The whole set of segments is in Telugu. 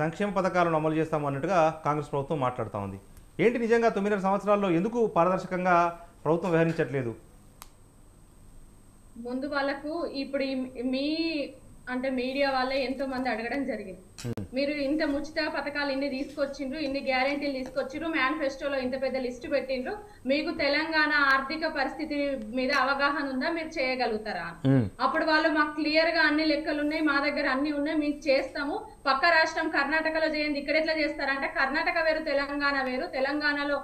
సంక్షేమ పథకాలను అమలు చేస్తాము అన్నట్టుగా కాంగ్రెస్ ప్రభుత్వం మాట్లాడుతూ ఉంది. ఏంటి నిజంగా తొమ్మిదిన్నర సంవత్సరాల్లో ఎందుకు పారదర్శకంగా ప్రభుత్వం వ్యవహరించట్లేదు? ముందు వాళ్ళకు ఇప్పుడు మీ అంటే మీడియా వాళ్ళే ఎంతో మంది అడగడం జరిగింది. మీరు ఇంత ఉచిత పథకాలు ఇన్ని తీసుకొచ్చిండ్రు ఇన్ని గ్యారెంటీలు తీసుకొచ్చిండ్రు మేనిఫెస్టోలో ఇంత పెద్ద లిస్ట్ పెట్టిండ్రు మీకు తెలంగాణ ఆర్థిక పరిస్థితి మీద అవగాహన ఉందా? మీరు చేయగలుగుతారా? అప్పుడు వాళ్ళు మాకు క్లియర్గా అన్ని లెక్కలు ఉన్నాయి మా దగ్గర అన్ని ఉన్నాయి మీకు చేస్తాము. పక్క రాష్ట్రం కర్ణాటకలో చేయండి ఇక్కడ ఎట్లా చేస్తారంటే కర్ణాటక వేరు తెలంగాణ వేరు తెలంగాణలో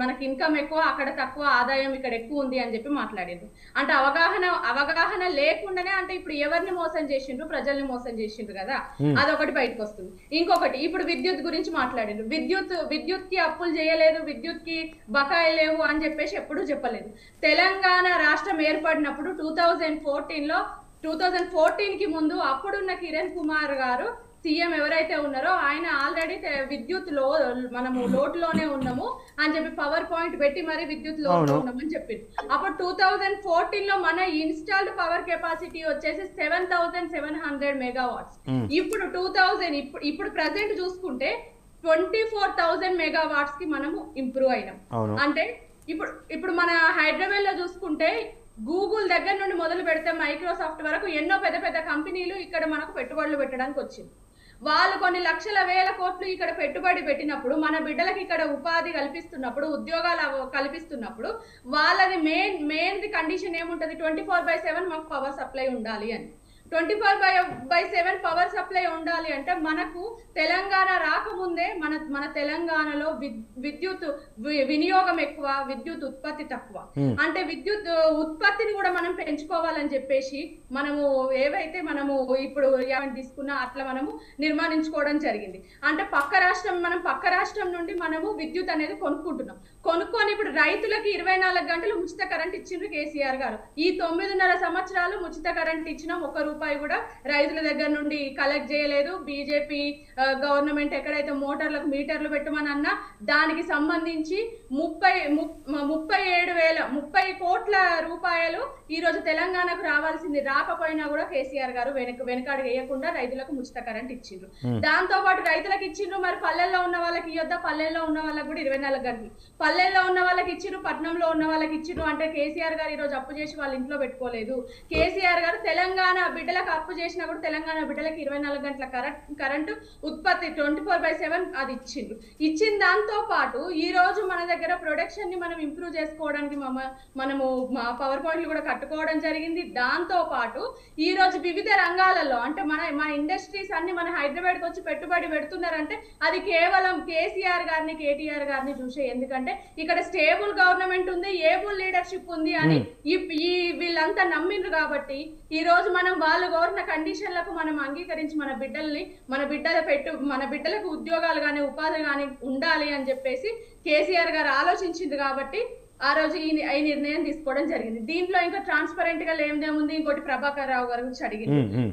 మనకి ఇన్కమ్ ఎక్కువ అక్కడ తక్కువ ఆదాయం ఇక్కడ ఎక్కువ ఉంది అని చెప్పి మాట్లాడిండ్రు. అంటే అవగాహన అవగాహన లేకుండానే అంటే ఇప్పుడు ఎవరిని మోసం చేసిండ్రు ప్రజల్ని మోసం చేసిండ్రు కదా? అదొకటి బయటకు వస్తుంది ఇంకొకటి ఇప్పుడు విద్యుత్ గురించి మాట్లాడిండ్రు. విద్యుత్ విద్యుత్కి అప్పులు చేయలేదు విద్యుత్కి బకాయి లేవు అని చెప్పేసి ఎప్పుడూ చెప్పలేదు. తెలంగాణ రాష్ట్రం ఏర్పడినప్పుడు టూ థౌజండ్ ఫోర్టీన్లో టూ థౌజండ్ ఫోర్టీన్కి ముందు అప్పుడున్న కిరణ్ కుమార్ గారు సీఎం ఎవరైతే ఉన్నారో ఆయన ఆల్రెడీ విద్యుత్లో మనము లోటులోనే ఉన్నాము అని చెప్పి పవర్ పాయింట్ పెట్టి మరి విద్యుత్ లోటులో. ఉన్నామని చెప్పింది అప్పుడు టూ థౌజండ్ ఫోర్టీన్లో మన ఇన్స్టాల్డ్ పవర్ కెపాసిటీ వచ్చేసి seven thousand seven hundred megawatts. ఇప్పుడు టూ థౌజండ్ ఇప్పుడు ఇప్పుడు ప్రజెంట్ చూసుకుంటే ట్వంటీ ఫోర్ థౌసండ్ మెగావాట్స్కి మనము ఇంప్రూవ్ అయినాం. అంటే ఇప్పుడు ఇప్పుడు మన హైదరాబాద్లో చూసుకుంటే గూగుల్ దగ్గర నుండి మొదలు పెడితే మైక్రోసాఫ్ట్ వరకు ఎన్నో పెద్ద పెద్ద కంపెనీలు ఇక్కడ మనకు పెట్టుబడులు పెట్టడానికి వచ్చింది. వాళ్ళు కొన్ని లక్షల వేల కోట్లు ఇక్కడ పెట్టుబడి పెట్టినప్పుడు మన బిడ్డలకి ఇక్కడ ఉపాధి కల్పిస్తున్నప్పుడు ఉద్యోగాలు కల్పిస్తున్నప్పుడు వాళ్ళది మెయిన్ మెయిన్ కండిషన్ ఏముంటది? ట్వంటీ ఫోర్ బై సెవెన్ మాకు పవర్ సప్లై ఉండాలి అని. Twenty four by by seven power supply ఉండాలి అంటే మనకు తెలంగాణ రాకముందే మన మన తెలంగాణలో విద్- విద్యుత్ వినియోగం ఎక్కువ విద్యుత్ ఉత్పత్తి తక్కువ. అంటే విద్యుత్ ఉత్పత్తిని కూడా మనం పెంచుకోవాలని చెప్పేసి మనము ఏవైతే మనము ఇప్పుడు ఏమైనా తీసుకున్నా అట్లా మనము నిర్మాణించుకోవడం జరిగింది. అంటే పక్క రాష్ట్రం మనం పక్క రాష్ట్రం నుండి మనము విద్యుత్ అనేది కొనుక్కుంటున్నాం. కొనుక్కొని ఇప్పుడు రైతులకి ఇరవై నాలుగు గంటలు ఉచిత కరెంట్ ఇచ్చిండ్రు కేసీఆర్ గారు. ఈ తొమ్మిదిన్నర సంవత్సరాలు ఉచిత కరెంట్ ఇచ్చినాం ఒక్క రూపాయి కూడా రైతుల దగ్గర నుండి కలెక్ట్ చేయలేదు. బీజేపీ గవర్నమెంట్ ఎక్కడైతే మోటార్లకు మీటర్లు పెట్టమని అన్నా దానికి సంబంధించి ముప్పై ముప్పై ఏడు వేల ముప్పై కోట్ల రూపాయలు ఈ రోజు తెలంగాణకు రావాల్సింది రాకపోయినా కూడా కేసీఆర్ గారు వెనక వెనకాడు వేయకుండా రైతులకు ఉచిత కరెంట్ ఇచ్చిండ్రు. దాంతో పాటు రైతులకు ఇచ్చిండ్రు మరి పల్లెల్లో ఉన్న వాళ్ళకి ఇవ్వద్దా పల్లెల్లో ఉన్న వాళ్ళకి కూడా ఇరవై నాలుగు గంటలు. పల్లెల్లో ఉన్న వాళ్ళకి ఇచ్చిండ్రు పట్నంలో ఉన్న వాళ్ళకి ఇచ్చిండ్రు అంటే కేసీఆర్ గారు ఈ రోజు అప్పు చేసి వాళ్ళ ఇంట్లో పెట్టుకోలేదు. కేసీఆర్ గారు తెలంగాణ బిడ్డలకు అప్పు చేసినా కూడా తెలంగాణ బిడ్డలకు ఇరవై నాలుగు గంటల కరెంట్ కరెంటు ఉత్పత్తి ట్వంటీ ఫోర్ బై సెవెన్ అది ఇచ్చిండ్రు. ఇచ్చిన దాంతో పాటు ఈ రోజు మన దగ్గర ప్రొడక్షన్ని మనం ఇంప్రూవ్ చేసుకోవడానికి మనము పవర్ పాయింట్లు కూడా కట్టుకోవడం జరిగింది. దాంతో పాటు ఈ రోజు వివిధ రంగాలలో అంటే మన మన ఇండస్ట్రీస్ అన్ని మన హైదరాబాద్ వచ్చి పెట్టుబడి పెడుతున్నారంటే అది కేవలం కేసీఆర్ గారిని కేటీఆర్ గారిని చూసే ఎందుకంటే ఇక్కడ స్టేబుల్ గవర్నమెంట్ ఉంది ఏబుల్ లీడర్షిప్ ఉంది అని ఈ వీళ్ళంతా నమ్మిండ్రు కాబట్టి ఈ రోజు మనం వాళ్ళు కోరిన కండిషన్లకు మనం అంగీకరించి మన బిడ్డల్ని మన బిడ్డల పెట్టు మన బిడ్డలకు ఉద్యోగాలు కానీ ఉపాధి కానీ ఉండాలి అని చెప్పేసి కేసీఆర్ గారు ఆలోచించింది కాబట్టి ఆ రోజు ఈ ఈ నిర్ణయం తీసుకోవడం జరిగింది. దీంట్లో ఇంకా ట్రాన్స్పరెంట్గా లేనిదేముంది ఇంకోటి ప్రభాకర్ రావు గారి గురించి అడిగింది.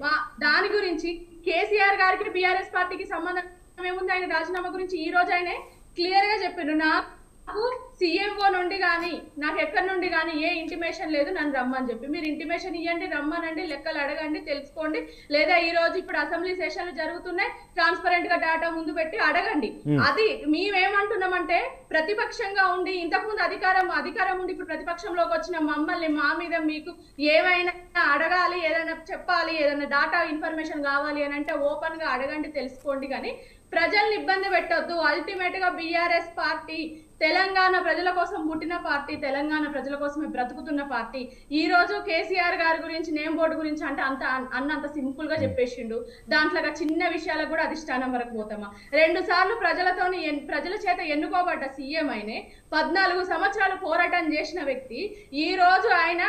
దాని గురించి కేసీఆర్ గారికి బీఆర్ఎస్ పార్టీకి సంబంధం ఏముంది? ఆయన రాజీనామా గురించి ఈ రోజు ఆయనే క్లియర్గా చెప్పిండు నాకు సీఎంఓ నుండి కానీ నాకు ఎక్కడి నుండి కానీ ఏ ఇంటిమేషన్ లేదు నన్ను రమ్మని చెప్పి. మీరు ఇంటిమేషన్ ఇవ్వండి రమ్మనండి లెక్కలు అడగండి తెలుసుకోండి. లేదా ఈ రోజు ఇప్పుడు అసెంబ్లీ సెషన్లు జరుగుతున్నాయి ట్రాన్స్పరెంట్గా డేటా ముందు పెట్టి అడగండి. అది మేమేమంటున్నామంటే ప్రతిపక్షంగా ఉండి ఇంతకుముందు అధికారం అధికారం ఉండి ఇప్పుడు ప్రతిపక్షంలోకి వచ్చిన మమ్మల్ని మా మీద మీకు ఏమైనా అడగాలి ఏదైనా చెప్పాలి ఏదైనా డాటా ఇన్ఫర్మేషన్ కావాలి అని అంటే ఓపెన్గా అడగండి తెలుసుకోండి కానీ ప్రజల్ని ఇబ్బంది పెట్టొద్దు. అల్టిమేట్గా బీఆర్ఎస్ పార్టీ తెలంగాణ ప్రజల కోసం పుట్టిన పార్టీ తెలంగాణ ప్రజల కోసమే బ్రతుకుతున్న పార్టీ. ఈ రోజు కేసీఆర్ గారి గురించి నేమ్ బోర్డు గురించి అంటే అంత అన్న అంత సింపుల్గా చెప్పేసిండు. దాంట్లో చిన్న విషయాలకు కూడా అధిష్టానం వరకు పోతామా? రెండు సార్లు ప్రజలతోని ప్రజల చేత ఎన్నుకోబడ్డ సీఎం అయినే పద్నాలుగు సంవత్సరాలు పోరాటం చేసిన వ్యక్తి ఈ రోజు ఆయన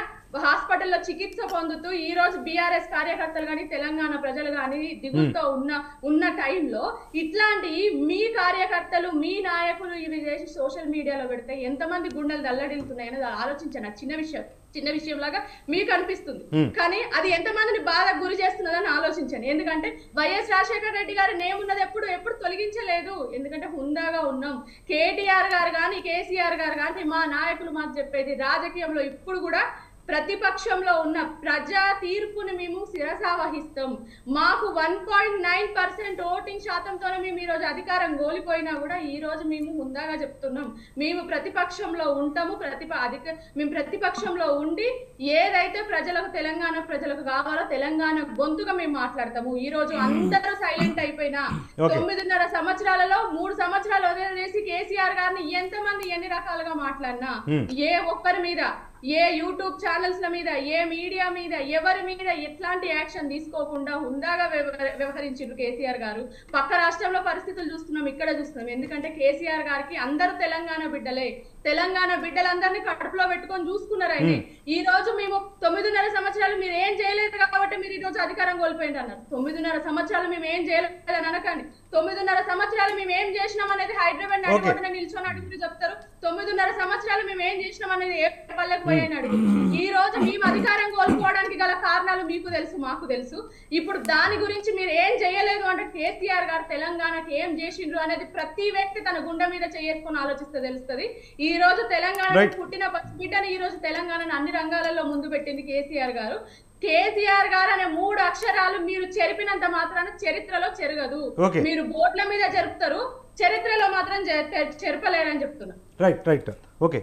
హాస్పిటల్లో చికిత్స పొందుతూ ఈ రోజు బీఆర్ఎస్ కార్యకర్తలు కానీ తెలంగాణ ప్రజలు కానీ దిగులతో ఉన్న ఉన్న టైంలో ఇట్లాంటి మీ కార్యకర్తలు మీ నాయకులు ఇవి చేసి సోషల్ మీడియాలో పెడితే ఎంతమంది గుండెలు దల్లడిల్లుతున్నాయి అనేది ఆలోచించాను చిన్న విషయం చిన్న విషయం లాగా మీకు అనిపిస్తుంది. కానీ అది ఎంతమందిని బాధ గురి చేస్తున్నదని ఆలోచించాను. ఎందుకంటే వైఎస్ రాజశేఖర రెడ్డి గారు నేమ్ ఉన్నది ఎప్పుడు ఎప్పుడు తొలగించలేదు. ఎందుకంటే హుందాగా ఉన్నాం. కేటీఆర్ గారు కానీ కేసీఆర్ గారు కానీ మా నాయకులు మాకు చెప్పేది రాజకీయంలో ఇప్పుడు కూడా ప్రతిపక్షంలో ఉన్న ప్రజా తీర్పుని మేము శిరసా వహిస్తాం మాకు one point nine percent voting శాతంతోనే మేము ఈ రోజు అధికారం కోల్పోయినా కూడా ఈ రోజు మేము ముందాగా చెప్తున్నాం మేము ప్రతిపక్షంలో ఉంటాము ప్రతిప అధిక మేము ప్రతిపక్షంలో ఉండి ఏదైతే ప్రజలకు తెలంగాణ ప్రజలకు కావాలో తెలంగాణ గొంతుగా మేము మాట్లాడతాము ఈ రోజు అందరూ సైలెంట్ అయిపోయినా. తొమ్మిదిన్నర సంవత్సరాలలో మూడు సంవత్సరాలు వదిలేసి కేసీఆర్ గారిని ఎంతమంది ఎన్ని రకాలుగా మాట్లాడినా Hmm. ఏ ఒక్కరి మీద ఏ యూట్యూబ్ ఛానల్స్ మీద ఏ మీడియా మీద ఎవరి మీద ఎట్లాంటి యాక్షన్ తీసుకోకుండా హుందాగా వ్యవహరించారు వ్యవహరించిండ్రు కేసీఆర్ గారు. పక్క రాష్ట్రంలో పరిస్థితులు చూస్తున్నాం ఇక్కడ చూస్తున్నాం. ఎందుకంటే కేసీఆర్ గారికి అందరూ తెలంగాణ బిడ్డలే. తెలంగాణ బిడ్డలందరినీ కడుపులో పెట్టుకొని చూసుకున్నారు ఆయన. ఈ రోజు మేము తొమ్మిదిన్నర సంవత్సరాలు మీరు ఏం చేయలేదు కాబట్టి మీరు ఈ రోజు అధికారం కోల్పోయింది అన్నారు. తొమ్మిదిన్నర సంవత్సరాలు మేము ఏం చేయలేదు అని అనకండి. తొమ్మిదిన్నర సంవత్సరాలు మేము ఏం చేసినాం అనేది హైదరాబాద్ నడిబొడ్డున నిల్చొని అడుగుతూ చెప్తారు. తొమ్మిదిన్నర సంవత్సరాలు మేము ఏం చేసినాం అనేది ఏ పల్లెకు పోయాని అడుగు. ఈ రోజు మేము అధికారం కోల్పోవడానికి గల కారణాలు మీకు తెలుసు మాకు తెలుసు. ఇప్పుడు దాని గురించి మీరు ఏం చేయలేదు అంటే కేసీఆర్ గారు తెలంగాణకి ఏం చేసిండ్రు అనేది ప్రతి వ్యక్తి తన గుండె మీద చేసుకొని ఆలోచిస్తే తెలుస్తుంది. ఈ రోజు తెలంగాణ. పుట్టిన బిడ్డని ఈ రోజు తెలంగాణను అన్ని రంగాలలో ముందు పెట్టింది కేసీఆర్ గారు. కేసీఆర్ గారు అనే మూడు అక్షరాలు మీరు చెరిపినంత మాత్రాన చరిత్రలో చెరగదు. మీరు బోట్ల మీద జరుపుతారు చరిత్రలో మాత్రం చెరపలేరని చెప్తున్నా. Right right okay